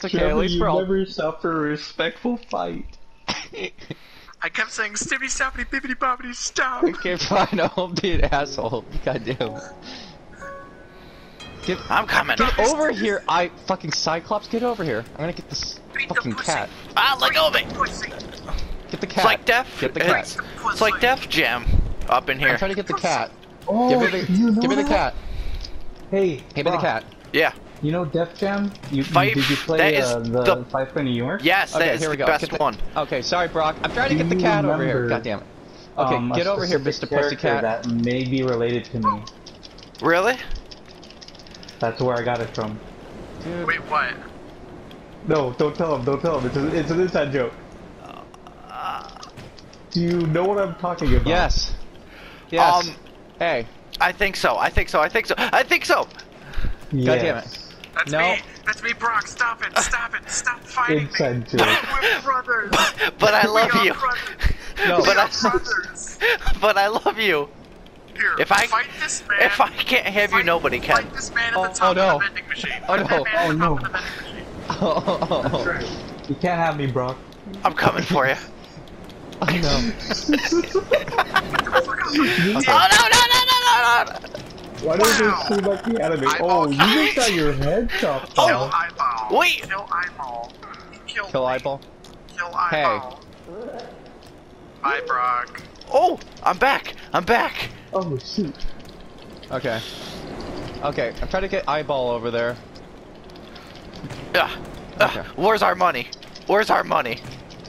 That's okay. Trevor, At least you we're all. never stopped for a respectful fight. I kept saying stibbity stoppity bibbity bobbity stop. Okay, fine. I'll be an asshole. Goddamn. Get, I'm coming. get over here, I fucking Cyclops. Get over here. I'm gonna get this Beat fucking pussy. cat. Ah, let go of me. Get the cat. It's like Def. Get the cat. it's like Def Jam up in here. I'm trying to get the cat. Oh, Give me the, you know give me the cat. Hey, Give me the cat. Yeah. You know Def Jam? You, Fife, did you play that is uh, the, the- Fight for New York? Yes, Okay, that is here we the go. best the- one. Okay, sorry, Brock. I'm trying to get the you cat over here. remember, God damn it. Okay, Um, get over here, Mr. specific character Pussycat. That may be related to me. Really? That's where I got it from. Dude. Wait, what? No, don't tell him. Don't tell him. It's, a, it's an inside joke. Do you know what I'm talking about? Yes. Yes. Um, hey. I think so. I think so. I think so. I think so. Yes. God damn it. That's No. me. That's me, Brock. Stop it. Stop it. Stop fighting me. Inside joke. We're brothers. But I love we are you. Brothers. No. we But are I- brothers. But I love you. Here, If I- fight this man. If I can't have you, nobody can. Fight this man at Oh, the top oh, no. of the vending machine. Oh, Fight no. that man at Oh, no. top of the. Oh, oh, oh, oh. right. You can't have me, Brock. I'm coming for you. oh no. Oh no no no no no no! Why don't you Wow. just seem like the anime? Eyeball Oh, you just got your head chopped Kill off. eyeball. Wait. Kill eyeball. Kill, Kill eyeball. Kill Hey. eyeball. Bye, Brock. Oh, I'm back. I'm back. Oh, shoot. Okay. Okay, I'm trying to get eyeball over there. Ugh. Ugh. Okay. Where's our money? Where's our money?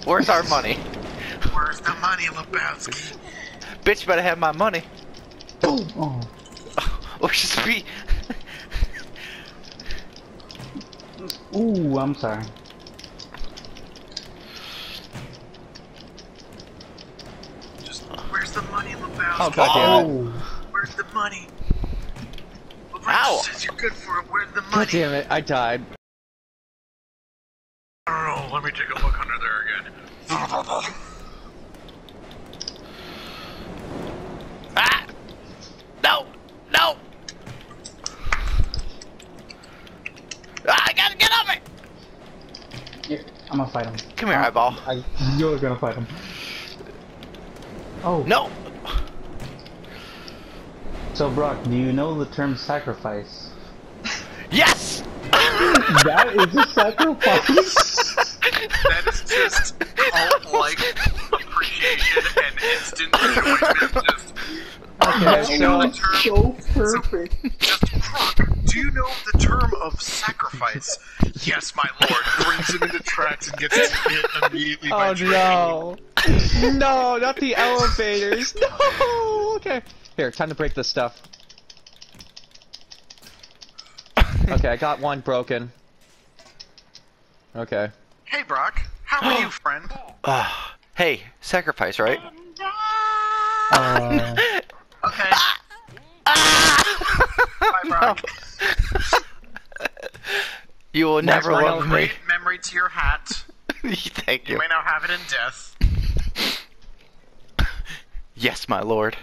Where's our money? Where's the money, Lebowski? Bitch better have my money. Oh. Or just be. Ooh, I'm sorry. Just, where's the money, Lebowski? Oh, God damn it. Oh. Where's the money? LeBron Ow. says you're good for it. Where's the God money? damn it, I died. Oh, let me take a look under there again. Ah! No! No! Ah, I gotta get off it! Yeah, I'm gonna fight him. Come here, eyeball. I, you're gonna fight him. Oh. No! So, Brock, do you know the term sacrifice? Yes! that is a sacrifice. That is just cult-like appreciation and instant enjoyment. Just, Okay, do you know the so term? so perfect. Just, Brock, do you know the term of sacrifice? Yes, my lord. Brings him into tracks and gets hit immediately by Oh no! no, not the elevators! No! Okay. Here, time to break this stuff. Okay, I got one broken. Okay. Hey, Brock. How are you, friend? Ah, hey, sacrifice, right? Uh, Okay. Ah! Bye, Brock. You will never Bring love me. great memory to your hat. Thank You you. may now have it in death. Yes, my lord.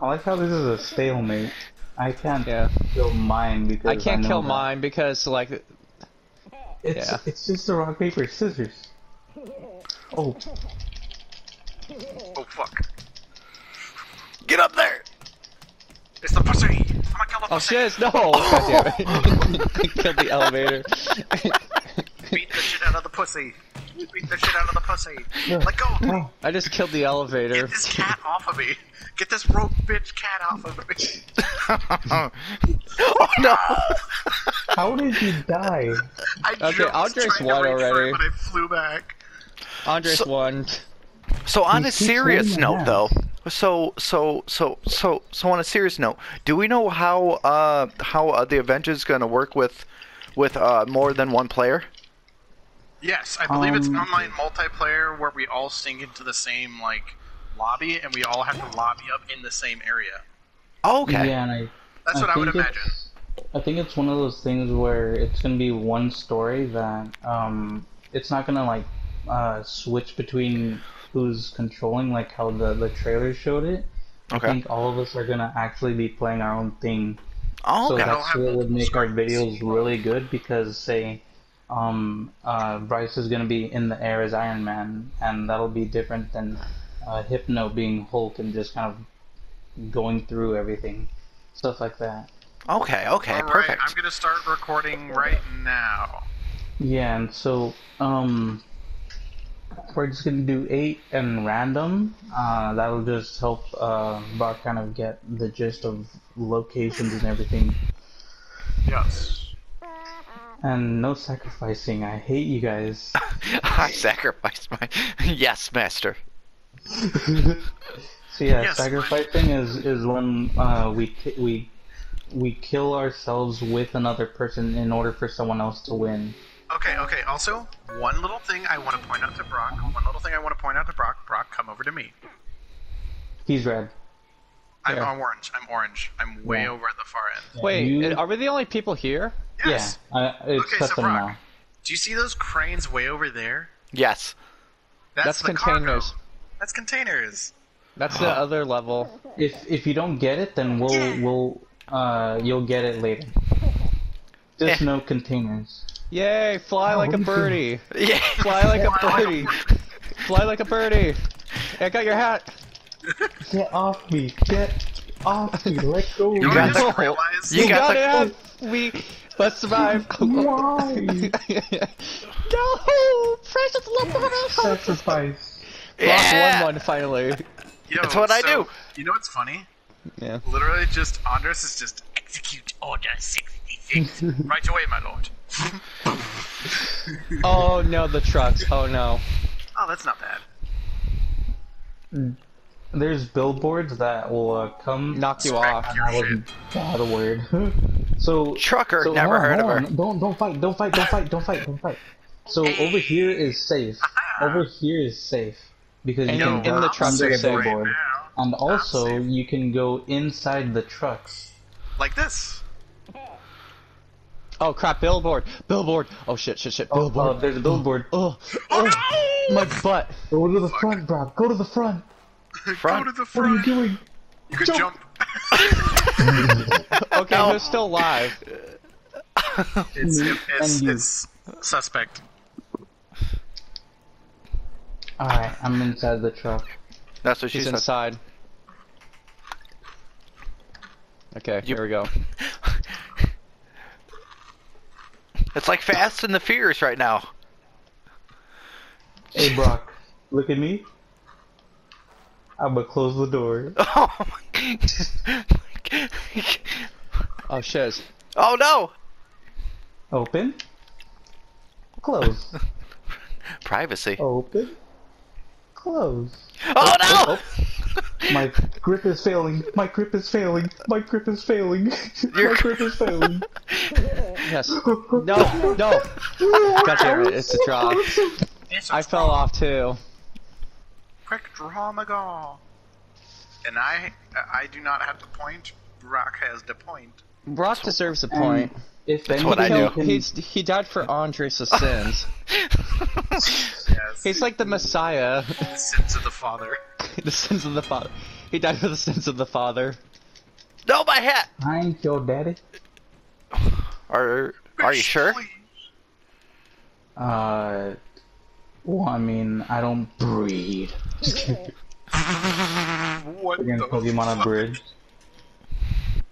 I like how this is a stalemate. I can't Yeah. kill mine because I can't know kill that. mine because, like, It's Yeah. it's just a rock paper scissors. Oh, Oh, fuck. Get up there! It's the pussy! I'm gonna kill the oh pussy! shit, no! God damn it. Killed the elevator. Beat the shit out of the pussy! Beat the shit out of the pussy! Yeah. Let go no. I just killed the elevator. Get this cat off of me! Get this rope bitch cat off of me! oh no! How did you die? I Okay, jumped Andres trying to won already. it, but I flew back. Andres So- won. So on a serious note, my though, so so so so so on a serious note, do we know how uh how uh, the Avengers gonna work with with uh more than one player? Yes, I believe it's Um, online multiplayer where we all sync into the same, like, lobby and we all have to lobby up in the same area. Oh, okay. Yeah, and I. That's I what I would think imagine. it's- I think it's one of those things where it's gonna be one story that um, it's not gonna like uh, switch between who's controlling, like how the the trailer showed it. I think all of us are gonna actually be playing our own thing. Oh, So okay. I'll that's what would make our videos really good because say um, uh, Bryce is gonna be in the air as Iron Man, and that'll be different than uh, Hypno being Hulk and just kind of going through everything, stuff like that. Okay, okay, All right, perfect. I'm gonna start recording right now. Yeah, and so um, we're just gonna do eight and random. Uh, that'll just help uh, Brock kind of get the gist of locations and everything. Yes. And no sacrificing. I hate you guys. I sacrificed my. yes, master. So yeah, Yes. sacrificing is is when uh, we we we kill ourselves with another person in order for someone else to win. Okay, okay. Also, one little thing I want to point out to Brock. One little thing I want to point out to Brock. Brock, come over to me. He's red. I'm, Yeah. I'm orange. I'm orange. I'm way Yeah. over at the far end. Wait, You- are we the only people here? Yes. Yeah, I, it's Okay, so Brock, now. Do you see those cranes way over there? Yes. That's, That's the containers. Cargo. That's containers. That's the other level. If if you don't get it, then we'll Yeah. we'll uh you'll get it later. Just Eh. no containers. Yay! Fly like a birdie. Yeah. Fly like a Fly like a birdie. Fly like a birdie. I got your hat. Get off me! Get off me! Let go! You know of what I me. got the- realized? You You got got, the- it. Hat. We let's survive. Why? no, precious little Sacrifice. Yeah. won one one finally. Yo, That's what I do. You know what's funny? Yeah. Literally, just Andres is just execute order 66 right away, my lord. Oh no, the trucks. Oh no. Oh, that's not bad. There's billboards that will uh, come. Knock you off. your That bad word. so Trucker, so never on, heard of her. Don't don't fight! Don't fight! Don't fight! Don't fight! Don't fight! So over here is safe. Over here is safe because you And can in- go in the trucks under are safe. billboard, Right and also you can go inside the trucks. like this. Oh crap! Billboard. Billboard. Oh shit! Shit! Shit! Oh, Billboard. uh, there's a billboard. Oh, Oh, oh, no! my butt. Go to the front, bro. Go to the front. Front. Go to the front. What are you doing? You can jump. Okay, No. who's still alive? It's, Me it's, it's suspect. All right, I'm inside the truck. That's what she She's said. inside. Okay, You- here we go. It's like Fast and the Furious right now. Hey, Brock, look at me. I'm gonna close the door. Oh my god. Oh shit! Oh no! Open. Close. Privacy. Open. Close. Oh, oh no! Oh, oh. My grip is failing. My grip is failing. My grip is failing. Your My grip is failing. Yes. No, no. God damn it! It's a drop. It's I fell off too. Quick draw, Magal. And I, I do not have the point. Brock has the point. Brock deserves a point. Mm. If That's what I anything, do. can- He's he died for Andres' sins. Yes. He's like the Messiah. the sins of the father. the sins of the father. He died for the sins of the father. no, my hat! I ain't your daddy. Are Are you sure? Uh, well, I mean, I don't breed. What Again, the Pokemon fuck? Abridged.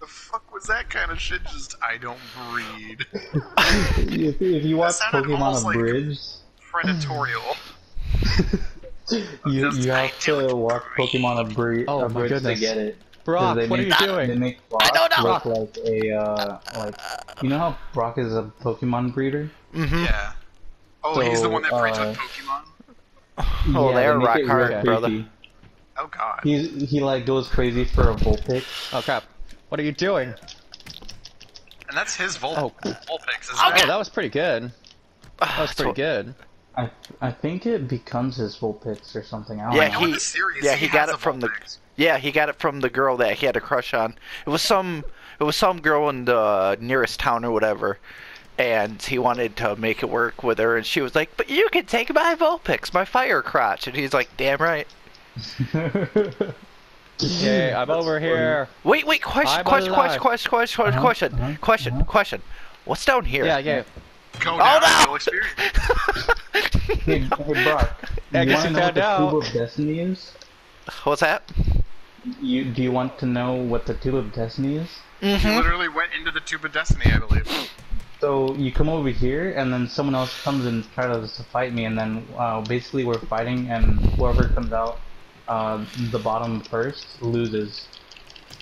The fuck was that kind of shit? Just I don't breed. if, if you watch sounded Pokemon almost like- Predatorial. you you have to don't watch breed. Pokemon Abri- Oh my Abridged to goodness. get it. 'Cause Brock, they what are make- you They doing? make Brock I don't know. look like a uh, like you know how Brock is a Pokemon breeder. Mm-hmm. Yeah. Oh, he's the one that breeds uh, with Pokemon. Oh, yeah, they're they rock hard, brother. Oh god. He's he like goes crazy for a Vulpix. Oh crap! What are you doing? And that's his Vol- Oh. Vulpix, isn't Oh, it? that was pretty good. That ah, was pretty good. I I think it becomes his Vulpix or something. I don't Yeah, know. know he- series, yeah, he, he got it a from the- Yeah, he got it from the girl that he had a crush on. It was some it was some girl in the nearest town or whatever. And he wanted to make it work with her, and she was like, "But you can take my Vulpix, my fire crotch." And he's like, "Damn right." Okay, I'm over here. Wait, wait, question, I'm question, question, alive. question, question, question, question, uh-huh, question, uh-huh. question. What's down here? Yeah, yeah. Go Oh, down, no! you'll experience. Hey, hey Brock. I you guess wanna you know what found the out. Tube of Destiny is? What's that? You do you want to know what the Tube of Destiny is? You Mm-hmm. literally went into the tube of destiny, I believe. So you come over here, and then someone else comes and tries to fight me, and then uh, basically we're fighting, and whoever comes out uh, the bottom first loses.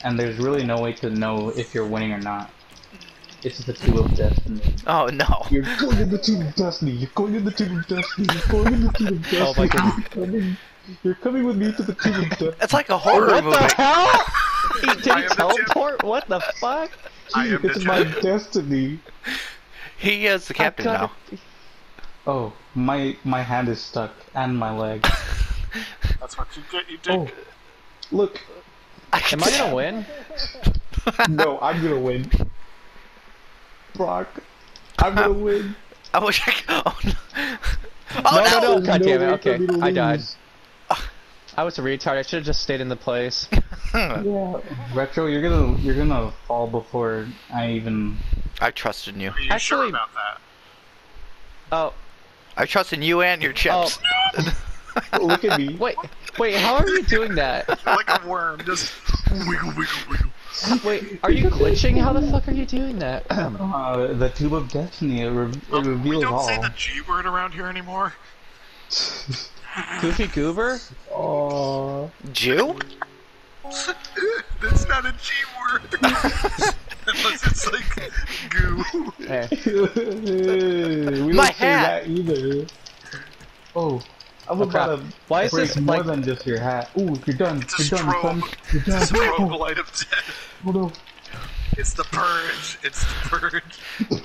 And there's really no way to know if you're winning or not. It's the Tube of Destiny. Oh no. You're going in the Tube of Destiny. You're going in the Tube of Destiny. You're going in the Tube of Destiny. Oh my God. You're coming, you're coming with me to the Tube of Destiny. It's like a horror What movie. the hell? He, did I he the teleport? What the fuck? I am the It's my destiny. He is the captain now. Oh, my my hand is stuck and my leg. That's what you get, you did. Oh, look. Am I gonna win? No, I'm gonna win. Brock, I'm gonna win. I wish I could. Oh no. Oh No, no. no, no. God damn it, okay, I died. I was a retard. I should have just stayed in the place. Yeah, retro, you're gonna you're gonna fall before I even. I trust in you. Are you sure Actually- about that? Oh, I trust in you and your oh. chips. Look at me. wait, wait. How are you doing that? like a worm, just wiggle, wiggle, wiggle. Wait, are you glitching? How the fuck are you doing that? Uh, the tube of destiny. It, re- it we reveals don't all. say the G word around here anymore. Goofy Goober? Oh. Jew? That's not a G word. Unless it's like goo. Hey, we My don't say hat! that either. Oh, I'm Oh, crap. about to Why is break this, more like- than just your hat. Ooh, you're done. It's a you're done, son. You're done. It's a Oh, strobe light of death. oh no. It's the purge. It's the purge.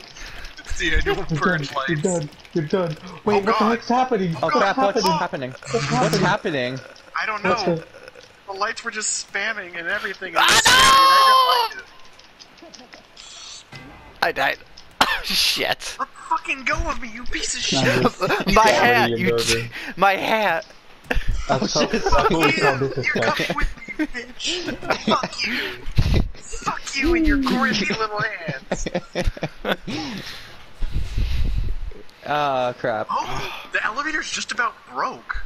It's the annual You're purge done. You're done. You're done. Wait, what the heck's happening? oh What's crap! What's happening? happening? What's happening? I don't know. the- The lights were just spamming and everything. And Ah, it was scary, and I didn't like it. I died. Oh, shit. Let fucking go of me, you piece of shit! just- My Sorry, hat. You. brother. My hat. That's how, shit. that's what we call you! You're disrespect. coming with me, bitch! Fuck you! Fuck you and your grippy little hands! Ah, crap. Oh, the elevator's just about broke.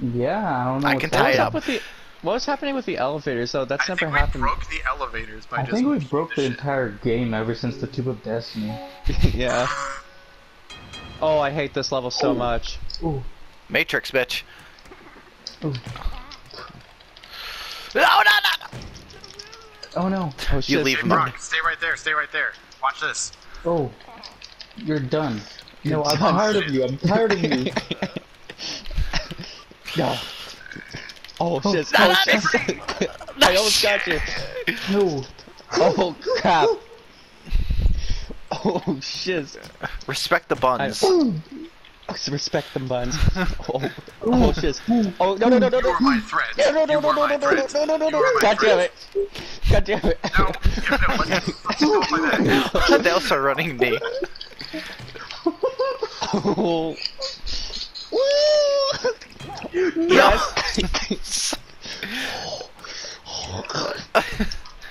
Yeah, I don't know. I what's can What tie it up up. with the? What was happening with the elevators? though? that's I never think we happened. broke the elevators by I just. think we broke the shit. entire game ever since the Tube of Destiny. yeah. Oh, I hate this level so much. Ooh, Matrix, bitch. ooh. No, no, no, no. Oh no. Oh shit! You leave Hey, him. Brock, stay right there, stay right there. Watch this. Oh, you're done. no, I'm tired of you. I'm tired of you. No. Oh, oh shit! No, Oh no, shit! I almost got you. No. Oh crap! Oh shit! Respect the buns. Respect them buns. Oh, oh shit! Oh no no no no You no! are my threat. No no no You no are no my no no threat. no no no You are no! my God damn threat. it! God damn it! No, no, no, what the fuck's going on with that? they also running me. Oh. Yes.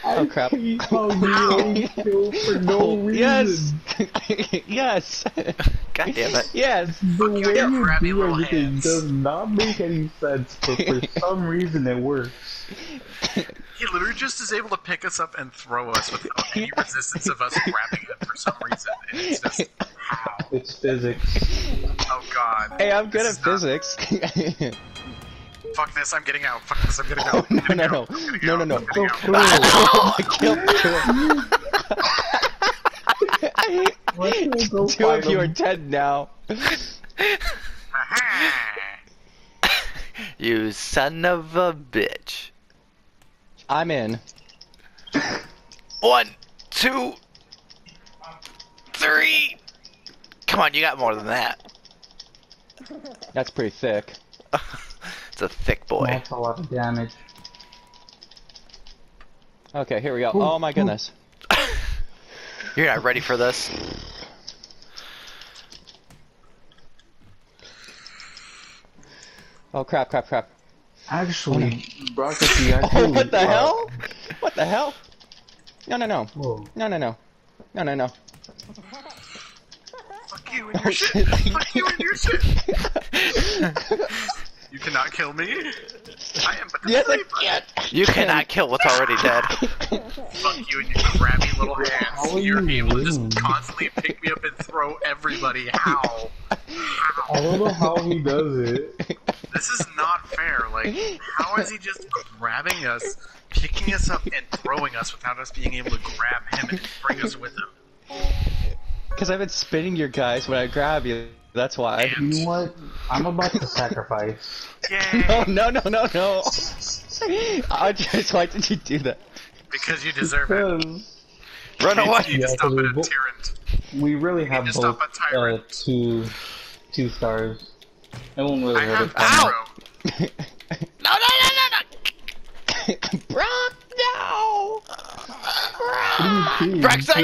Oh crap! hate how you kill for no Oh, reason. yes! yes! God damn it. Yes! The Fuck way you and your you crabby do everything hands. does not make any sense, but for some reason it works. He literally just is able to pick us up and throw us without any resistance of us grabbing him for some reason. And it's just, how? It's physics. Oh god. Hey, I'm good This at is not- physics. Fuck this, I'm getting out. Fuck this, I'm getting oh, out. Oh, I'm no, getting no, out. no. I'm No, no, no. Oh, out. cool. I killed two. Let's Two of you are dead now. You son of a bitch. I'm in. One, two, three. Come on, you got more than that. That's pretty thick. it's a thick boy. That's a lot of damage. Okay, here we go. Ooh, Oh my goodness. You're not ready for this. Oh crap, crap, crap. Actually, Brock, if you Oh, what the uh, hell? What the hell? No, no, no. Whoa. No, no, no. No, no, no. Fuck you and your shit. shit. Fuck you and your shit. You cannot kill me. I am but the Yes, I sleeper. can. You cannot kill what's already dead. Fuck you and your crabby little How hands. are You're you able to just constantly pick me up and throw everybody. How? I don't know how he does it. This is not fair. Like, how is he just grabbing us, picking us up, and throwing us without us being able to grab him and bring us with him? Because I've been spinning your guys when I grab you. That's why. You know what? I'm about to sacrifice. Yay! No, no, no, no, no. Andres, why did you do that? Because you deserve it. Run away. need to Yeah, stop so a we- tyrant. we really have to both stop a uh, two two stars. It won't really I hurt have if I'm- No, no, no, no, no. Brock, no! What are you doing? Brock's not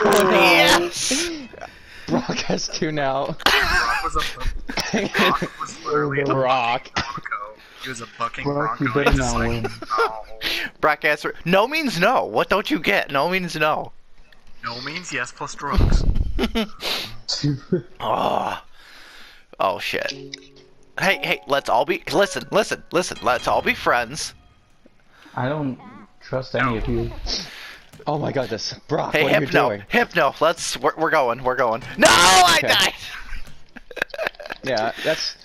We're gonna gonna kill both of you. Yes. Brock has two now. Brock was a Brock was literally a Brock. Bronco. He was a bucking Brock, you Bronco. better He not like, win. oh. Brock answer. No means no. What don't you get? No means no. No means yes plus drugs. Oh. Oh shit. Hey, hey, let's all be listen, listen, listen, let's all be friends. I don't trust any of you. Oh my goodness. Brock, Hey, what are you Hypno, doing? Hypno, let's we're, we're going, we're going. No, I Okay. died. Yeah, that's.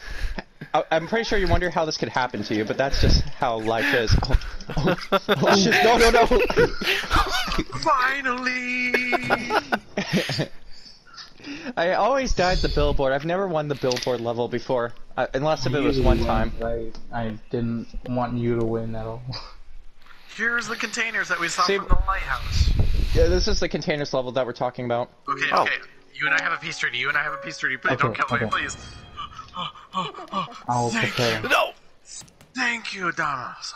I- I'm pretty sure you wonder how this could happen to you, but that's just how life is. Oh, oh, oh shit! No, no, no! Finally! I always died the billboard. I've never won the billboard level before, uh, unless if it was one time. right? I didn't want you to win at all. Here's the containers that we saw See- from the lighthouse. Yeah, this is the containers level that we're talking about. Okay, Oh. okay. You and I have a piece treaty. You and I have a peace treaty. Please don't Okay, kill me, okay. please. I'll Thank prepare. No. Thank you, Damas.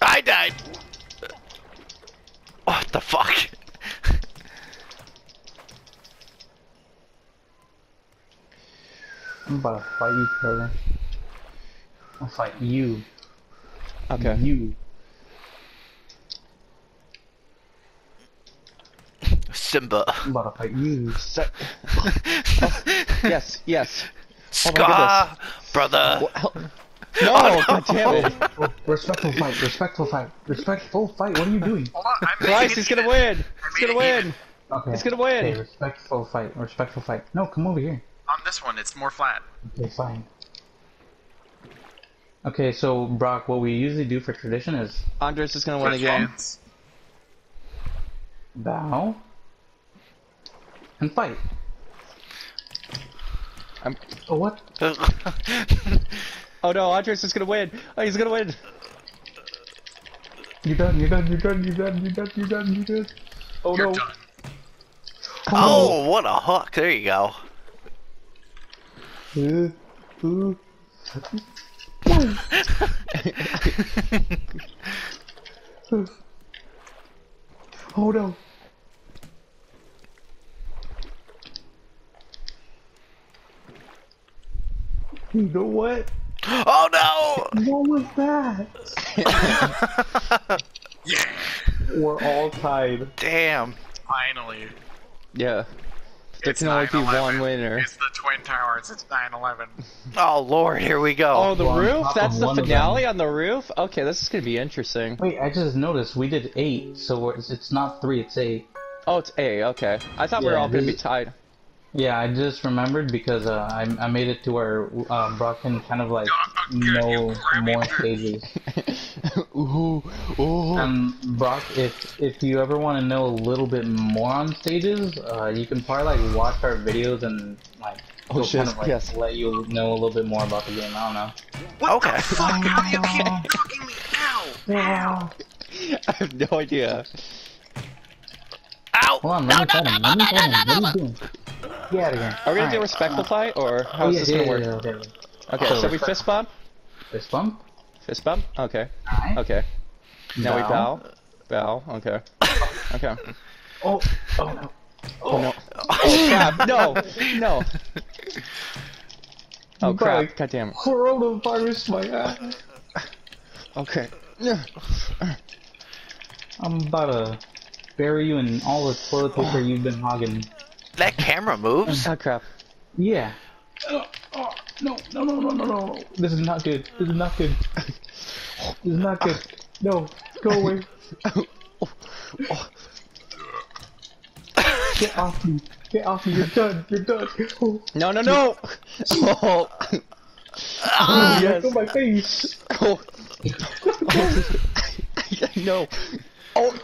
I died. What the fuck? I'm about to fight you, Trevor. I'll fight you. Okay. You. Simba. I'm about to fight you. So- yes, yes. Oh my Scar, brother. What- No, Oh, no. god damn it. Oh, respectful fight. Respectful fight. Respectful fight. What are you doing? Hold on, Christ, he's gonna win! He's gonna win! Okay. He's gonna win. Okay, respectful fight. Respectful fight. No, come over here. On this one, it's more flat. Okay, fine. Okay, so Brock, what we usually do for tradition is Andres is gonna win Push again. bow and fight. I'm- Oh, what? Oh no, Andres is gonna win! Oh, he's gonna win! You done? You done? You done? You done? You done? You done? You done? Oh You're no! done. oh, what a hook. There you go. Uh, uh. Oh on. You know what? Oh no! What was that? Yeah. We're all tied. Damn. Finally. Yeah. There It's can only be one winner. It's the Twin Towers. It's 9/11. Oh lord, here we go. Oh, the Well, on roof? That's the finale on the roof? Okay, this is gonna be interesting. Wait, I just noticed we did eight, so it's, it's not three, it's eight. Oh, it's 8, okay. I thought we were all gonna be tied. Yeah, I just remembered because uh, I, I made it to where uh, Brock can kind of like know more stages. ooh, ooh. Um, Brock, if if you ever want to know a little bit more on stages, uh, you can probably like watch our videos and like Oh, shit, kind of like yes. let you know a little bit more about the game. I don't know. What Okay. the fuck? How do you keep knocking me out? Ow. I have no idea. Ow! Hold on, no, let me no, fight no, him. no, Let me no, fight no, him. no, What no. are you doing? Get out of here. Are we gonna do a Alright, respectful fight, or Oh how's yeah, this yeah, gonna yeah, work? yeah, okay. Okay, So so we fist bump? Fist bump. Fist bump? Okay. Alright. Okay. Now we Bow. bow. Bow, okay. Okay. Oh, oh no. Oh no. Oh, oh crap, no! No! Oh You crap! like- God damn it. Coronavirus, my ass. Okay. I'm about to bury you in all the toilet paper you've been hogging. That camera moves. Oh crap. Yeah. Oh, oh, no, no, no, no, no, no, no. This is not good. This is not good. This is not good. No, go away. Get off me. Get off me. You're done. You're done. Oh, No, no, no! Oh, ah. oh yes. on my face. oh. no. Oh.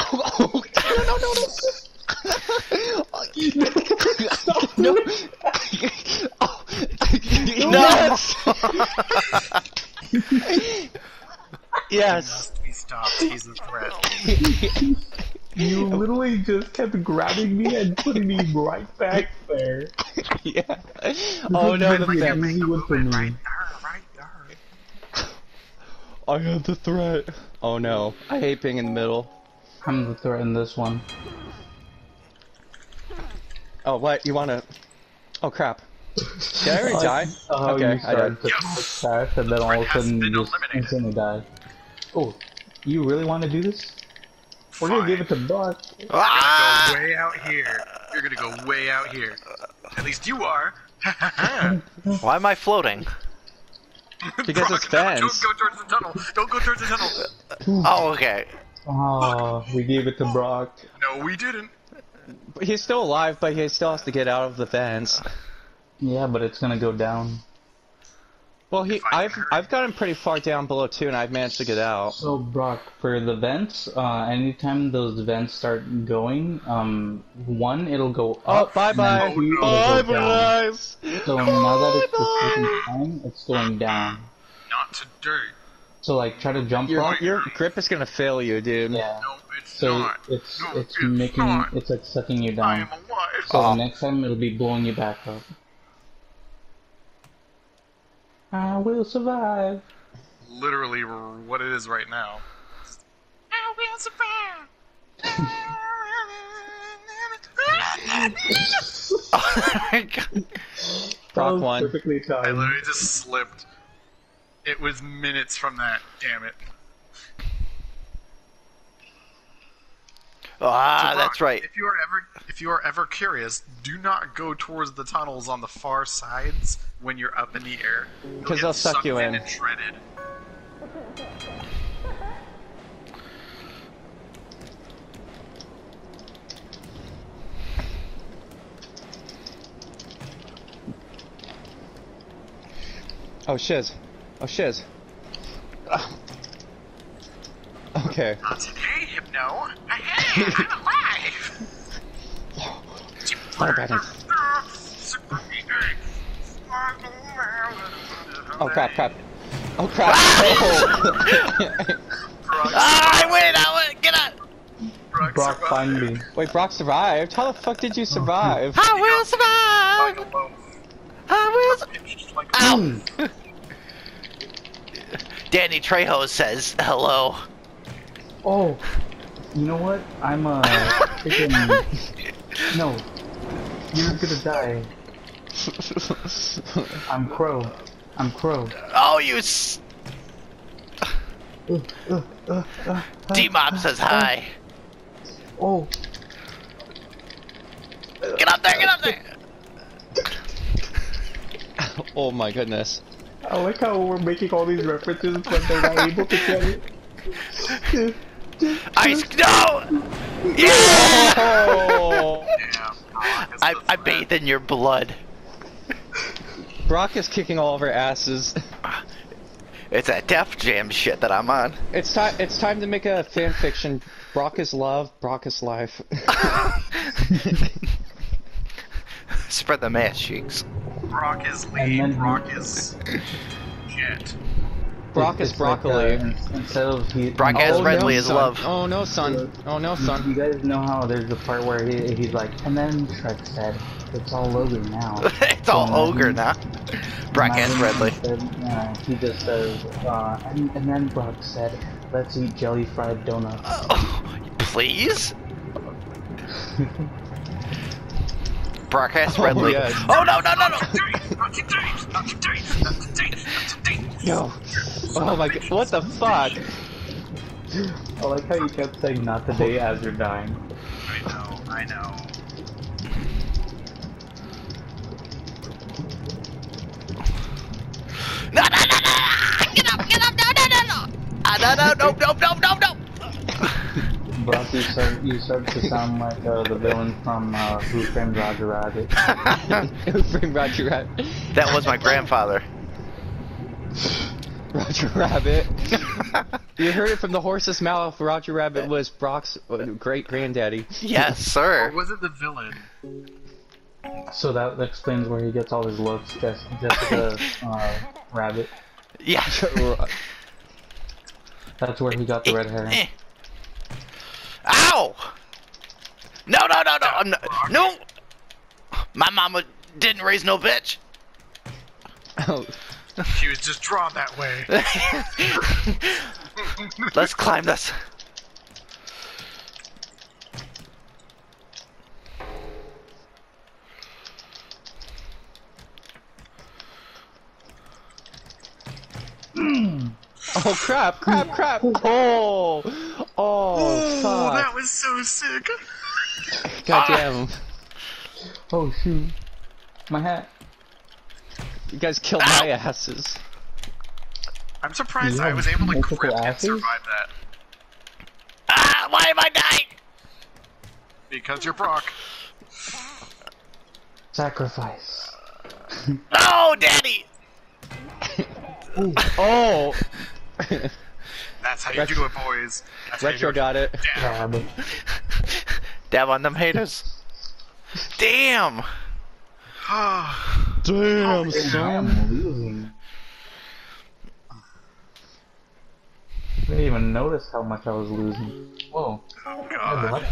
Oh. No, no, no, no. No. Oh. Yes. yes. Must be stopped. He's a threat. You literally just kept grabbing me and putting me right back there. Yeah. Oh no, the threat. an easy one for me. Right right. I had the threat. Oh no. I hate being in the middle. I'm the threat in this one. Oh, what? You wanna. Oh crap. Did I already die? Oh, okay, I died. to talk fast and then all of a sudden you just eliminated. instantly die. Oh, you really want to do this? We're gonna give it to Buck. Ah! Go way out here. You're gonna go way out here. At least you are. Why am I floating? Because it's Brock, fence. Don't go towards the tunnel. Don't go towards the tunnel. Oh, okay. Oh, we gave it to Brock. No, we didn't. He's still alive, but he still has to get out of the fence. Yeah, but it's gonna go down. Well, he, I I've. I've gotten pretty far down below too, and I've managed to get out. So Brock, for the vents, uh, anytime those vents start going, um, one it'll go Oh, up. bye bye. and two, Bye it'll go guys. So now that it's the second time, it's going down. Not today. So like, try to jump Your, off. your grip is gonna fail you, dude. Yeah. No, it's So not. it's No, it's it's making not. it's like sucking you I down. am alive. So Oh. next time it'll be blowing you back up. I will survive. Literally what it is right now. I will survive. Oh my God. That Brock was won. I literally just slipped. It was minutes from that. Damn it. Ah, So, that's right. If you are ever if you are ever curious, do not go towards the tunnels on the far sides when you're up in the air. You'll 'Cause get they'll suck you in. and shredded. Oh shiz. Oh shiz. Okay. Not today, Hypno. Hey, I'm alive. Not bad. Oh crap, crap. Oh crap. Oh. Ah, I win! I win! Get out! Brock, find me. Wait, Brock survived? How the fuck did you survive? I will survive! I will. su- Ow! Danny Trejo says hello. Oh, you know what? I'm uh freaking. No, you're gonna die. I'm Crow. I'm Crow. Oh, you. S- Uh, uh, uh, uh, D Mob says hi. Oh, Get up there! Get up there! oh my goodness. I like how we're making all these references, but they're not able to get it. Ice no! Yeah! Oh! I, I bathe in your blood. Brock is kicking all of our asses. It's that Def Jam shit that I'm on. It's time. It's time to make a fan fiction. Brock is love. Brock is life. Spread the mass cheeks. Brock is And lead. then- Brock is jet. Brock is It's like, broccoli. uh, instead of he. Brock as Oh, Redley no, is son. love. Oh no, son. Oh no, son. You son. guys know how there's the part where he, he's like, and then Shrek said, "It's all over now." it's all So ogre imagine- now. Brock as imagine Redley. instead, uh, he just says, uh, and, and then Brock said, "Let's eat jelly fried donuts." Oh, please? Brock as Oh, Redley. yes. Oh no no no no! Not today. Not No. Oh my god. What the fuck? I like how you kept saying not today as you're dying. I know, I know. No, no, no, no! Get up, get up! No, no, no, no! Ah, no, no, no, no, no, no, no! Brock, you start, you start to sound like uh, the villain from uh, Who Framed Roger Rabbit. Who framed Roger Rabbit? That was my grandfather. Roger Rabbit. You heard it from the horse's mouth. Roger Rabbit was Brock's uh, great granddaddy. Yes, Or sir. was it the villain? So that explains where he gets all his looks, Jess- Jessica uh, Rabbit. Yeah. That's where he got the red hair. Eh. Ow! No, no, no, no, I'm not, no! My mama didn't raise no bitch. Oh, She was just drawn that way. Let's climb this. oh crap! Crap! Crap! Oh! Oh! Oh, Fuck! that was so sick. God ah. Goddamn! Oh shoot. My hat. You guys killed my asses. I'm surprised You I was able to multiple grip and asses? survive that. Ah, why am I dying? Because you're Brock. Sacrifice. No, daddy! Oh! That's how you Retro- do it, boys. That's Retro do it. got it. Damn. Grab. Dab on them haters. Damn! Damn, I'm losing. I didn't even notice how much I was losing. Whoa. oh god. what?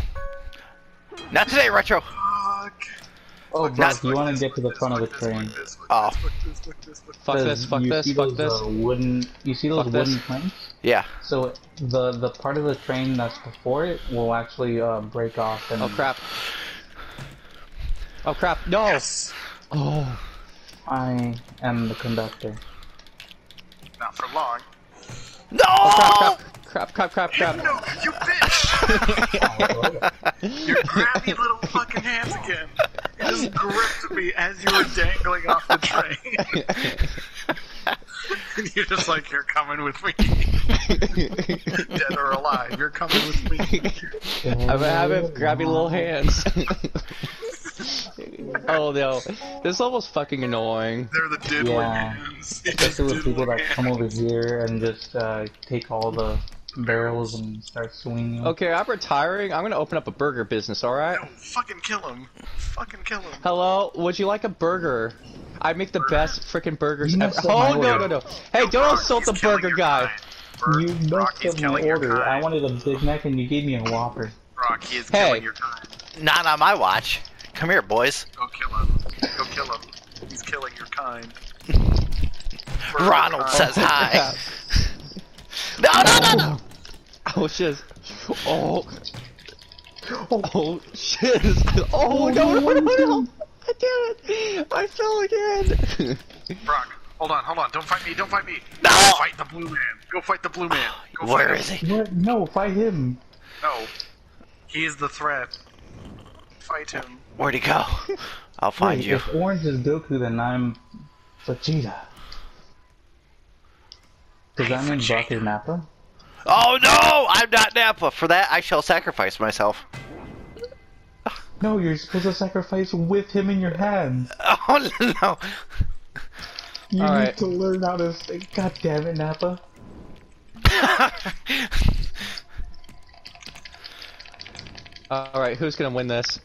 Not today, Retro. Fuck. Oh, Look Brock, this, you want to get to the look front of the this, train. this, look this, look Oh. this, look this, look this, Fuck this, fuck you this, see fuck those, this. Uh, wooden, you see those Fuck this. wooden planks? Yeah. So the the part of the train that's before it will actually uh, break off and Oh crap. Oh crap. No! Yes. Oh. I am the conductor. Not for long. No! Crap, crap, crap, crap, crap, No, you bitch! Your grabby little fucking hands again. You just gripped me as you were dangling off the train. and you're just like, you're coming with me. Dead or alive, you're coming with me. I'm having grabby little hands. Oh no. This level's fucking annoying. They're the diddling Yeah. hands. Especially with people that come over here and just uh, take all the barrels and start swinging. Okay, I'm retiring. I'm gonna open up a burger business, alright? No, fucking kill him. Fucking kill him. Hello, would you like a burger? I make the best freaking burgers You ever. messed up my Oh no no no! Hey, don't Brock, insult the burger guy. kind. You Brock, messed up my order. I wanted a Big Mac and you gave me a Whopper. Brock, he is Hey. killing your kind. Not on my watch. Come here, boys. Go kill him. Go kill him. He's killing your kind. Ronald kind. says hi. No, no, no, no! Oh shit! Oh. Oh shit! Oh, oh no no no no! I did it! I fell again. Brock, hold on, hold on. Don't fight me. Don't fight me. No! Go fight the blue man. Go fight the blue man. Go Where fight is him. he? What? No, fight him. No. He is the threat. Fight him. Where'd he go? I'll find Wait, you. If Orange is Goku, then I'm Vegeta. Does that mean Brock is Nappa? Oh no! I'm not Nappa. For that, I shall sacrifice myself. No, you're supposed to sacrifice with him in your hands. Oh no! You All need right. to learn how to say, God damn it, Nappa. Alright, who's gonna win this?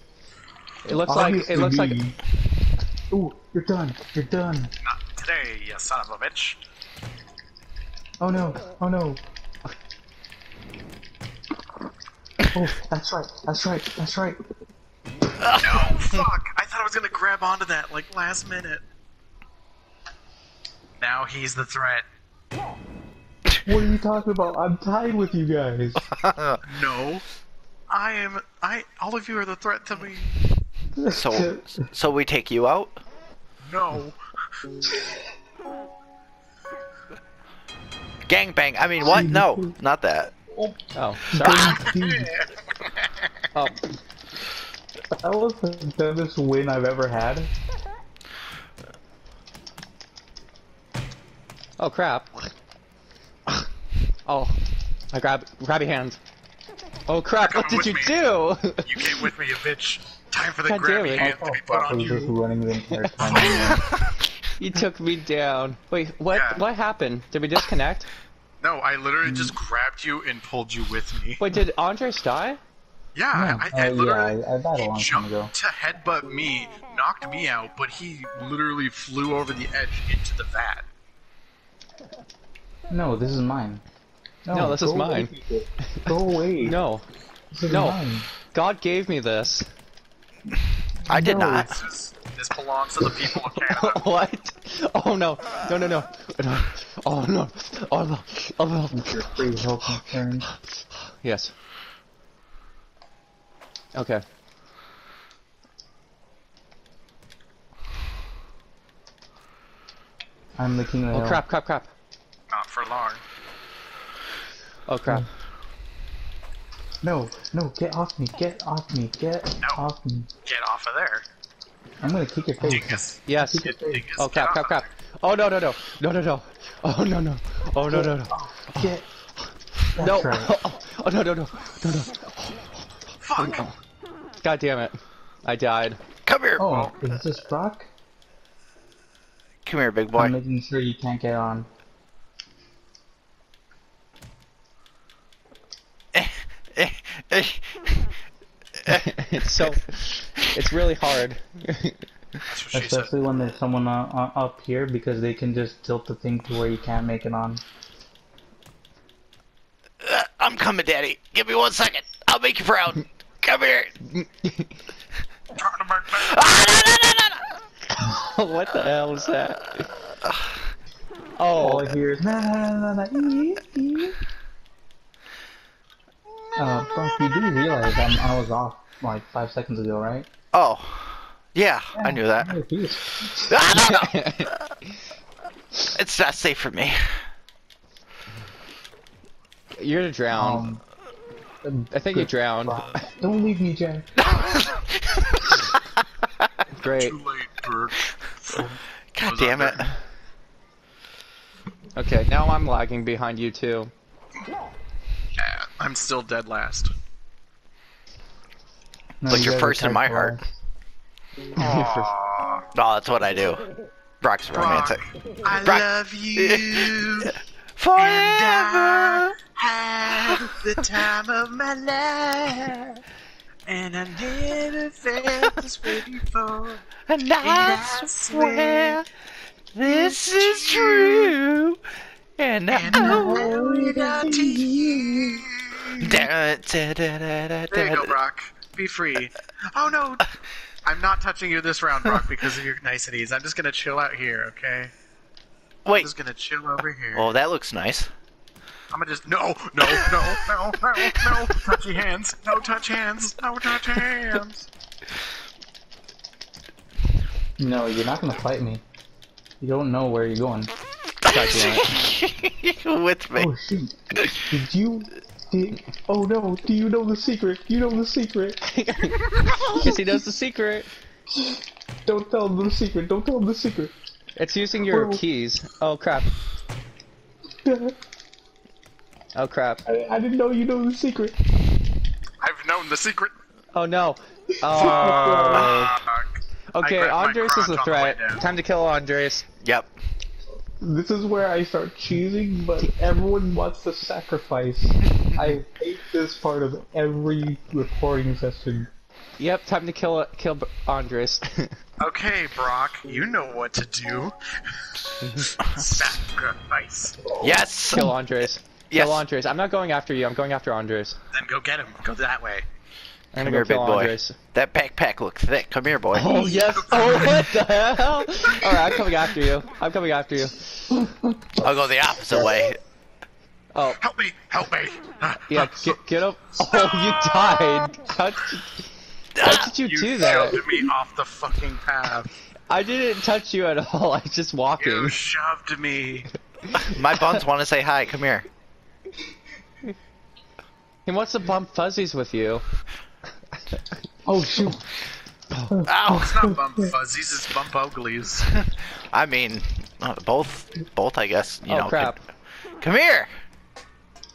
It looks like it looks like. Ooh, you're done. You're done. Not today, you son of a bitch. Oh no. Oh no. Oh, that's right. That's right. That's right. No, fuck. I thought I was gonna grab onto that like last minute. Now he's the threat. What are you talking about? I'm tied with you guys. No. I am. I. All of you are the threat to me. So, so we take you out? No. Gangbang. I mean, what? No, not that. Oh, oh sorry. oh, That was the dumbest win I've ever had. oh crap. Oh, I grab grab your hands. Oh crap! What did you with do? You came with me, you bitch. Time for the God grabby it. hand to be put I on just you. running the entire time. you took me down. Wait, what? Yeah. What happened? Did we disconnect? No, I literally just grabbed you and pulled you with me. Wait, did Andres die? Yeah, I, I Oh, literally. yeah, I, I died a He long time jumped ago. to headbutt me, knocked me out, but he literally flew over the edge into the vat. No, this is mine. No, this is go away, mine. people. Go away. No, no. mine. God gave me this. I did No. not. This, this belongs to the people of Canada. what? Oh no! No! No! No! No. Oh no! Oh no! Oh no! Your free health insurance. Yes. Okay. I'm the king of Oh crap! Crap! Crap! Not for long. Oh crap! No, no, get off me, get off me, get No. off me. Get off of there. I'm gonna kick your face. Dingus. Yes. Get, dingus. Oh crap! Get Crap! Crap! Oh no! No! No! No! No! No! Oh no! No! Oh no! No! No! Get. No! Right. Oh no! No! No! No! No! there. Fuck. Oh, God damn it! I died. Come here. Oh, is this Brock? Come here, big boy. I'm making sure you can't get on. it's so. It's really hard. That's what she said. Especially when there's someone uh, uh, up here because they can just tilt the thing to where you can't make it on. Uh, I'm coming, Daddy. Give me one second. I'll make you proud. Come here. Trying to make that- Ah, no, no, no, no, no. what the hell is that? All Oh, I hear is na na na na na ee, ee. Uh, Brock, you do realize I'm, I was off like five seconds ago, right? Oh, yeah, I knew that. Ah, no, no. It's not safe for me. you're going to drown. Um, I think you drowned. Brock, don't leave me, Jack. Great. Too late, Bert. God Was damn it. that Okay, now I'm lagging behind you too. Yeah, I'm still dead last. No, But you you're first in my tied heart. Aww. Oh, that's what I do. Brock's romantic. I Brock- love you. Forever. had the time of my life. And I never felt this way before. And I swear this is true. And And I I owe it all to you. Da- da- da- da- da- There you go, Brock. Be free. Oh no, I'm not touching you this round, Brock, because of your niceties. I'm just gonna chill out here, okay? Wait. I'm just gonna chill over here. Oh, that looks nice. I'm gonna just no, no, no, no, no, no, touchy hands, no touch hands, no touch hands. No, you're not gonna fight me. You don't know where you're going. God damn it. With me. Oh shoot! Did you? Did, oh no! Do you know the secret? You know the secret. Because he knows the secret. Don't tell him the secret. Don't tell him the secret. It's using your Whoa. keys. Oh crap. Oh crap. I, I didn't know you know the secret. I've known the secret. Oh no. Oh. Okay, I grabbed my Andres is crotch the on the threat. Time to kill Andres. Yep. This is where I start cheesing, but everyone wants to sacrifice. I hate this part of every recording session. Yep, time to kill kill Andres. Okay, Brock, you know what to do. Sacrifice. Yes. kill Andres. Yes. Kill Andres. I'm not going after you. I'm going after Andres. Then go get him. Go that way. I'm Come here, big boy. Andres. That backpack looks thick. Come here, boy. Oh yes. Oh what the hell? All right, I'm coming after you. I'm coming after you. I'll go the opposite way. Oh Help me! Help me! yeah, get get up. Oh, you died. How did you, how did you, You do that? shoved me off the fucking path. I didn't touch you at all. I was just walking. You shoved me. My buns want to say hi. Come here. He wants to bump fuzzies with you. Oh shoot! Ow! It's not bump fuzzies, it's bump uglies. I mean, uh, both, both. I guess you oh know. crap. could- Come here.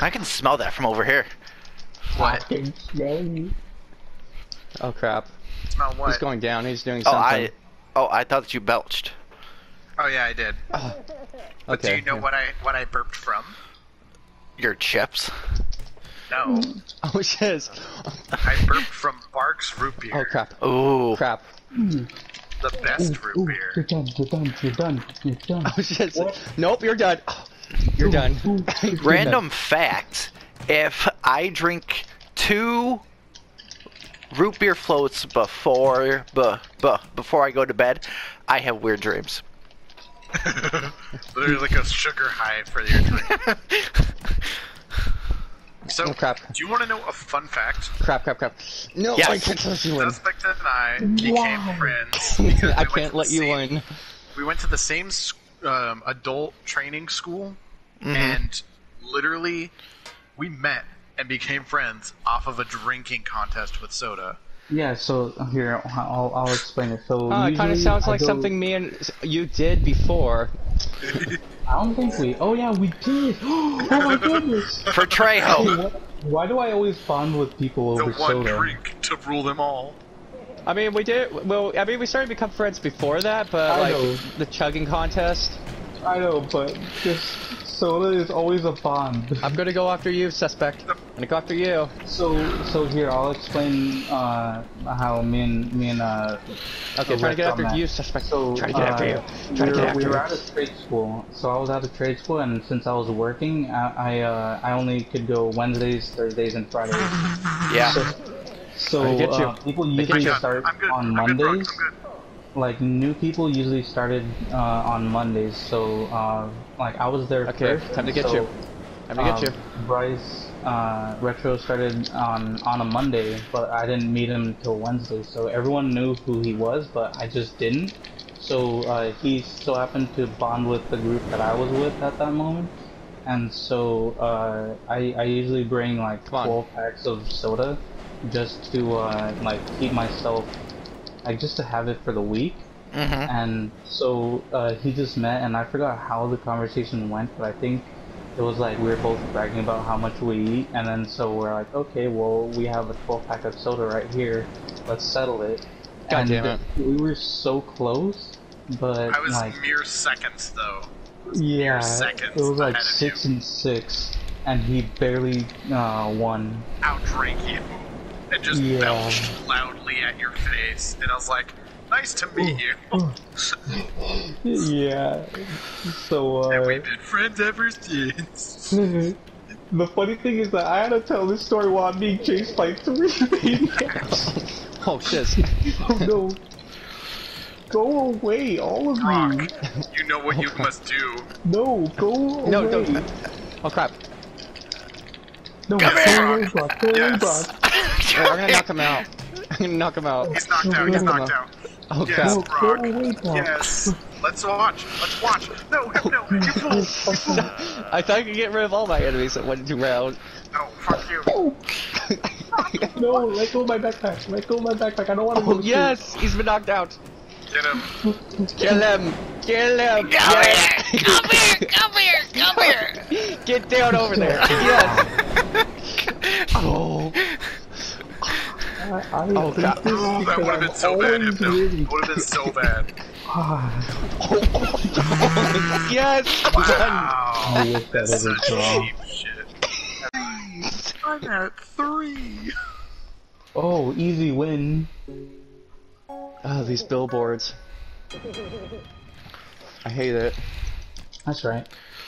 I can smell that from over here. What? Oh crap! Smell He's going down. He's doing Oh, something. I. Oh, I thought that you belched. Oh yeah, I did. Ah. But do you know yeah. what I what I burped from? Your chips. No, Oh shit! I burped from Barq's root beer. Oh crap! Ooh. Crap! The best root Ooh, beer. you're done. You're done. You're done. You're done. Oh shit! Nope, you're done. Oh, you're done. Random fact: If I drink two root beer floats before bu, bu, before I go to bed, I have weird dreams. Literally like a sugar high for your drink. So, Oh, crap. do you want to know a fun fact? Crap! Crap! Crap! No, Yes. I can't let you in. Suspect and I became friends. I can't let you same- in. We went to the same s- um, adult training school, Mm-hmm. and literally, we met and became friends off of a drinking contest with soda. Yeah. So here, I'll I'll explain it. So Oh, it kind of sounds like something me and you did before. I don't think we. Oh yeah, we did. Oh my goodness. For Trejo. What- Why do I always bond with people The over one soda? drink to rule them all. I mean, we did. Well, I mean, we started to become friends before that, but I like know. the chugging contest. I know, but just soda is always a bond. I'm gonna go after you, suspect. I'm gonna go after you. So so here, I'll explain uh, how me and me and uh. Okay, trying to get after that. you, suspect. So trying to get uh, after you. we Trying to were, get after we you. were at a trade school, so I was out of trade school, and since I was working, I I, uh, I only could go Wednesdays, Thursdays, and Fridays. Yeah. So They get you. uh, people They get usually you. I'm start good. on I'm good, Mondays. I'm good. like new people usually started uh, on Mondays, so uh, like I was there Okay, first. time to get so, you. Time to get um, you. Bryce uh, Retro started on on a Monday, but I didn't meet him until Wednesday. So everyone knew who he was, but I just didn't. So uh, he so happened to bond with the group that I was with at that moment, and so uh, I I usually bring like 12 packs of soda, just to uh, like keep myself like just to have it for the week. Mm-hmm. And so uh, he just met, and I forgot how the conversation went, but I think it was like we were both bragging about how much we eat, and then so we're like, okay, well, we have a 12 pack of soda right here, let's settle it. God and damn it. We were so close, but I was like, mere seconds though. yeah, seconds it was like six and six, and he barely uh, won. Outdrank you and just Yeah. belched loudly at your face, and I was like, "Nice to meet you." Yeah, so uh, and we've been friends ever since. the funny thing is that I had to tell this story while I'm being chased by three maniacs. Oh shit. Oh no. Go away, all of Brock, you. you know what you must do. No, go away. No, don't. Oh crap. No, Come go here. away, Brock. Go away, Yes. Brock. Oh, I'm gonna knock him out. I'm gonna knock him out. He's knocked out. He's knocked out. Oh Yes, crap. No, Brock. go away, Brock. Yes. Let's watch. Let's watch. No, no, you fool. You fool. I thought I could get rid of all my enemies in one two rounds. No, fuck you. Oh. No, let go of my backpack. Let go of my backpack. I don't want to Oh yes, he's been knocked out. Get him. Kill him! Kill him! Come yes. here! Come here! Come here! Come here! Get down over there! Yes! oh, I, I Oh, hate God. Oh, that would have been so bad, always Hypno. Would have been so bad. yes! Wow. I wish that That's ever such draw. cheap shit. I'm at three. Oh, easy win. Oh, these billboards. I hate it. That's right.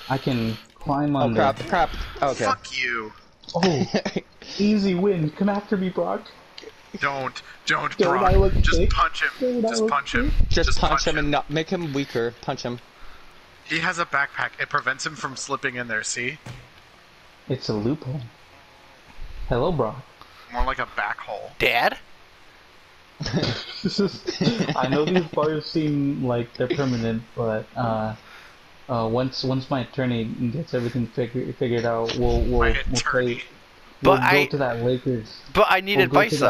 I can Climb on. Oh crap, crap. Okay. Fuck you. Oh, easy win. Come after me, Brock. Don't, don't, Don't Brock. I Just sick? punch him. Just punch him. Just, punch, him and not make him weaker. Punch him. He has a backpack. It prevents him from slipping in there. See? It's a loophole. Hello, Brock. More like a back hole. Dad? I know these bars seem like they're permanent, but uh, uh, once once my attorney gets everything figured figured out, we'll we'll, we'll attorney. play. We'll But go I- to that Lakers. But I need We'll go to advice that.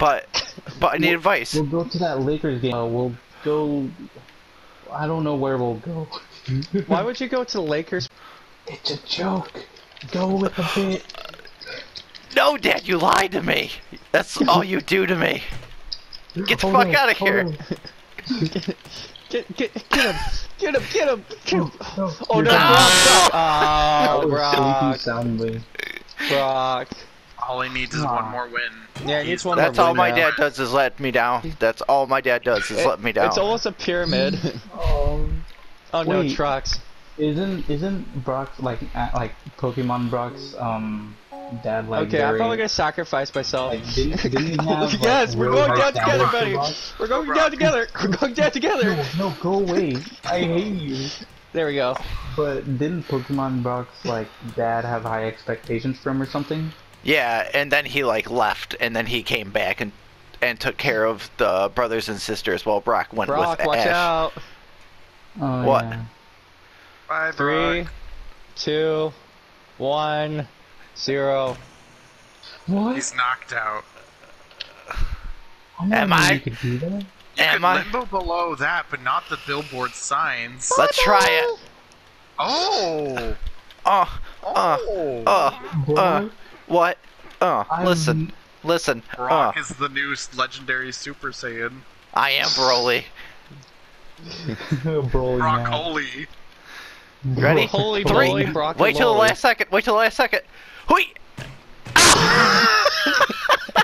Though. But but I need advice. We'll go to that Lakers game. Uh, we'll go. I don't know where we'll go. Why would you go to the Lakers? It's a joke. Go with the bit. No, Dad, you lied to me. That's all you do to me. Get the Hold fuck on, out of here. Get, get, get him! Get him! Get him! Get him! No, Oh you're no, done. Brock! Brock. Oh, Brock! sleepy soundly. Brock! All he needs is Aw. one more win. Yeah, he needs one more win. That's more all win my now. dad does is let me down. That's all my dad does is It- let me down. It's almost a pyramid. Oh. oh no, Wait. trucks. Isn't isn't Brock's like uh, like Pokemon Brock's um dad like Okay, I'm probably gonna sacrifice myself. like didn't, didn't have, like, yes, we're going down together, buddy. We're going down together. We're going down together. No, no, go away. I hate you. There we go. But didn't Pokemon Brock's like dad have high expectations for him or something? Yeah, and then he like left, and then he came back and and took care of the brothers and sisters while Brock went Brock, with watch Ash. out. Oh, What? yeah. Bye, Three, Brock. two, one, zero. What? He's knocked out. I never Am I? You could do that. You Am can I? limbo below that, but not the billboard signs. Let's try it. Oh! Oh, uh, Oh! uh, uh, what? Uh, I'm- listen, listen. Uh, Brock is the new legendary Super Saiyan. I am Broly. Broly Brock now. Holy. Ready? Holy Three. moly, Brock Wait till the last second. Wait till the last second. Hui!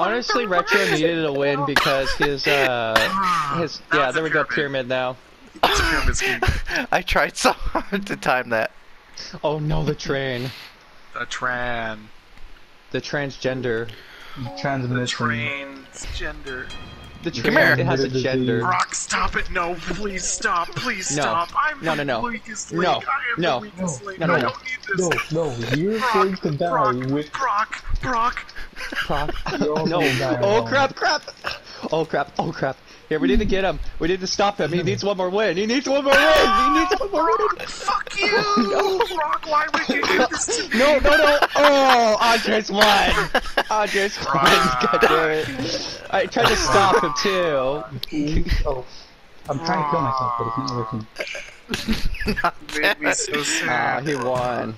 Honestly, Retro needed a win because his, uh, his, yeah, there a we go, pyramid. pyramid now. It's a pyramid scheme. I tried so hard to time that. Oh no, the train. The tran. The transgender. The Transmission. train's gender. The Come here. it has a gender. Brock, stop it! No, please stop! Please No. stop! I'm No, no, the no. weakest No. link. I am No. the weakest link. No, no, I no. don't need this. No, no, you're Brock, going to die Brock, with Brock, Brock. Brock. You're all No. gonna die Oh alone. crap, crap. Oh crap, oh crap. Here, we need to get him. We need to stop him. He needs one more win. He needs one more win. He needs one more win. Fuck you! Brock, why would you do this to me? No, no, no. Oh, Andres won. Andres won. God damn it. I tried to stop him too. Oh, I'm trying to kill myself, but it's not working. You made me so Ah, sad. he won.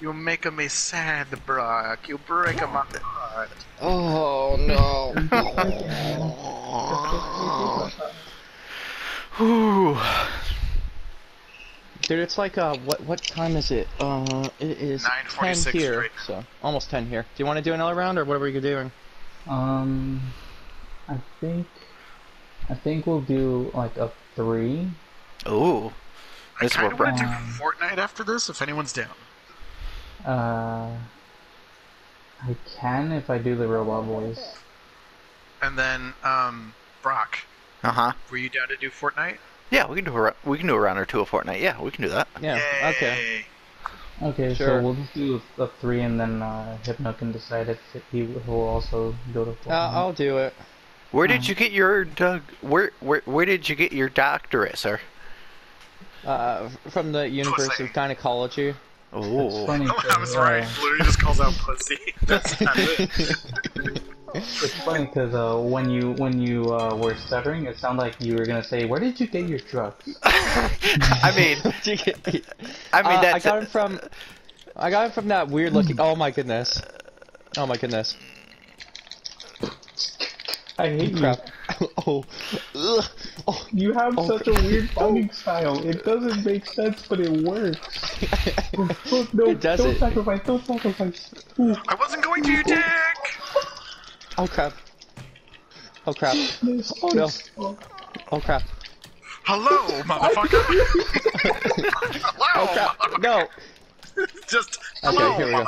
You're making me sad, Brock. You break my heart. Oh no. Whew. Dude, it's like uh, what what time is it? Uh, it is ten here, right so almost ten here. Do you want to do another round or what are you doing? Um, I think, I think we'll do like a three. Ooh. I This kind of will- want to do Fortnite after this, if anyone's down. Uh, I can if I do the robot voice. And then, um, Brock, Uh huh. were you down to do Fortnite? Yeah, we can do a we can do a round or two of Fortnite. Yeah, we can do that. Yeah. Yay. Okay. Okay, Sure. so we'll just do a, a three, and then uh, Hypno can decide if he will also go to. Uh, I'll do it. Where Uh-huh. did you get your Doug? Where where where did you get your doctorate, sir? Uh, from the University of Gynecology. It's Oh. funny. I was uh, right. Literally just calls out pussy. That's not it. It's funny because uh, when you when you uh, were stuttering, it sounded like you were gonna say, "Where did you get your drugs?" I mean, I mean Uh, I that's got it from. I got it from that weird looking. Oh my goodness. Oh my goodness. I hate you. Crap. oh. Ugh. Oh. You have Oh, such a weird oh. fighting style. It doesn't make sense, but it works. Oh, no, It does don't it. sacrifice. Don't sacrifice. Ooh, I wasn't going to, you dick! Oh crap. Oh crap. this, Oh, no. oh. Oh crap. Hello, motherfucker. hello, Oh crap! motherfucker. No. Just Okay, here we go.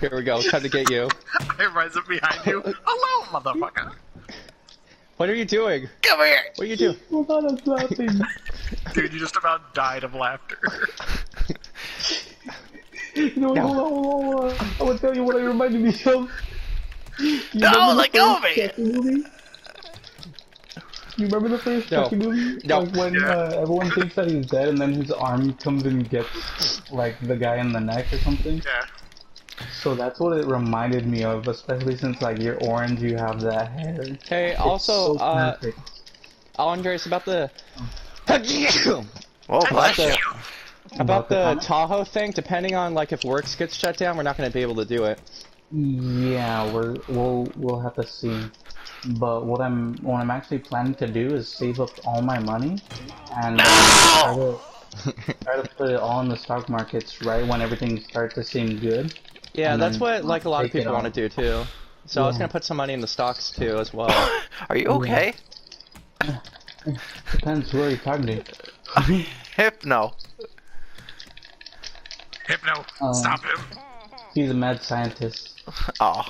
Motherfucker. Here we go. Time to get you. I rise up behind you. Hello, motherfucker. What are you doing? Come here. What are you doing? Hold on, I'm laughing. Dude, you just about died of laughter. No, No. hold on, hold on, hold on. I will tell you what it reminded me of. You No, remember the let go of me. Movie? You remember the first No. Chucky movie? No. Like when Yeah. uh, everyone thinks that he's dead and then his arm comes and gets like the guy in the neck or something? yeah. So that's what it reminded me of, especially since like you're orange, you have that hair. It's Hey, also, so uh. Andres, about the Well, bless the- you. about the the? Tahoe thing. Depending on like if works gets shut down, we're not going to be able to do it. Yeah, we're we'll we'll have to see. But what I'm what I'm actually planning to do is save up all my money and uh, try, to, try to put it all in the stock markets right when everything starts to seem good. Yeah, And that's then what like a lot of people want to do too. So I was gonna put some money in the stocks too as well. Are you okay? Depends who are you talking to. Hypno. Hypno, Um, stop him. He's a mad scientist. Oh.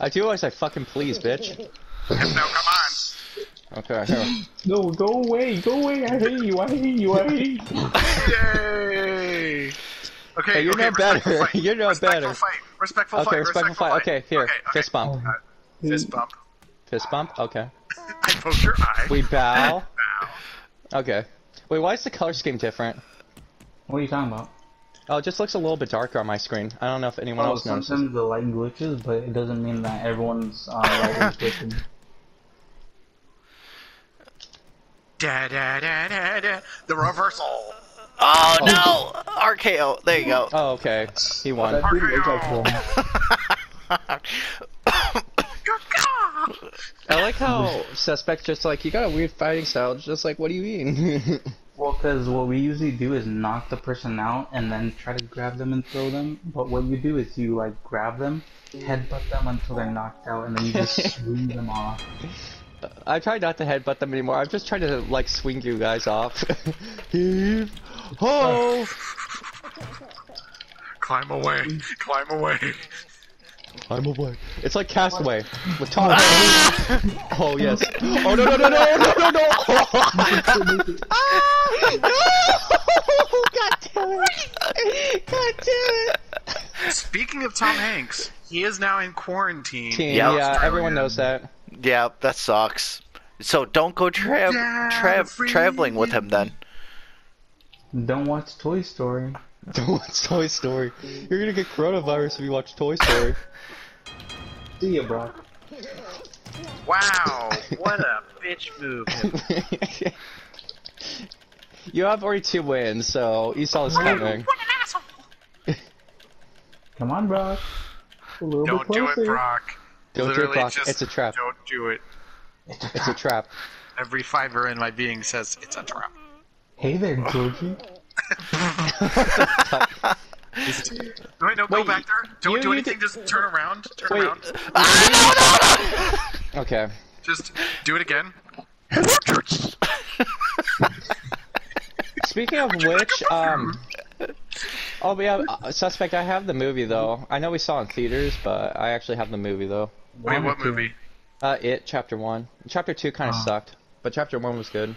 I do always like fucking please, bitch. Hypno, come on. Okay, here. No, go away, go away! I hate you! I hate you! I hate you! Yay! Okay, Hey, you're okay, no better. fight. You're no respectful better. Fight. Respectful Okay, fight. respectful fight. Okay, here, Okay, okay. fist bump. Uh, fist bump. Fist bump. Okay. I poke your eye. We bow. Bow. Okay. Wait, why is the color scheme different? What are you talking about? Oh, it just looks a little bit darker on my screen. I don't know if anyone Oh, else notices. sometimes the light glitches, but it doesn't mean that everyone's uh, light is glitching. Da da da da da. The reversal. Oh, oh no! RKO. There you go. Oh, okay. He won. That did look like one. I like how suspect just like you got a weird fighting style. Just like, what do you mean? Well, because what we usually do is knock the person out and then try to grab them and throw them. But what you do is you like grab them, headbutt them until they're knocked out, and then you just swing them off. I try not to headbutt them anymore. I'm just trying to like swing you guys off. Heave ho! Climb away. Climb away. I'm away. It's like Castaway with Tom. Hanks. oh yes. Oh no no no no no no no! ah, no! God damn it! God damn it! Speaking of Tom Hanks, he is now in quarantine. Team, Yeah. yeah, everyone knows that. Yeah, that sucks. So don't go tra- Yeah, tra- traveling with him then. Don't watch Toy Story. Don't watch Toy Story. You're gonna get coronavirus if you watch Toy Story. See ya, Brock. Wow, what a bitch move. you have already two wins, so you saw this coming. Come on, Brock. A little Don't bit do it, Brock. Don't do it, Brock. It's a trap. Don't do it. It's a trap. Every fiber in my being says it's a trap. Hey there, Georgie. Wait, no, go Wait, back there. Don't you do need anything. to- Just turn around. Turn Wait. around. Okay. Just do it again. Speaking of which, um, oh yeah, uh, suspect. I have the movie though. I know we saw it in theaters, but I actually have the movie though. Wait, what movie? Uh, it chapter one. Chapter two kind of Oh. sucked, but chapter one was good.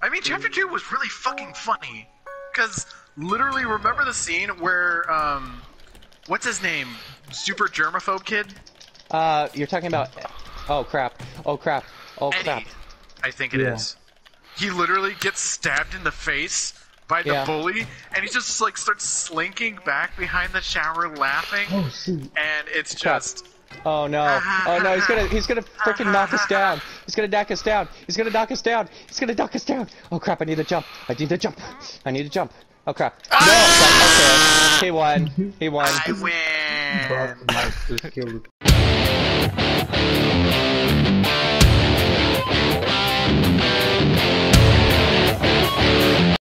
I mean, chapter two was really fucking funny. Because literally, remember the scene where, um, what's his name? Super germaphobe kid? Uh, you're talking about. Oh crap! Oh crap! Oh Eddie, crap! I think it is. Yeah. He literally gets stabbed in the face by the Yeah. bully, and he just like starts slinking back behind the shower, laughing, Oh, shoot. and it's Crap. just Oh no! Uh-huh. Oh no! He's gonna he's gonna uh-huh. freaking knock us down! He's gonna knock us down! He's gonna knock us down! He's gonna knock us down! Oh crap! I need to jump! I need to jump! I need to jump! Oh crap! No! Ah! Okay. He won! He won! I win.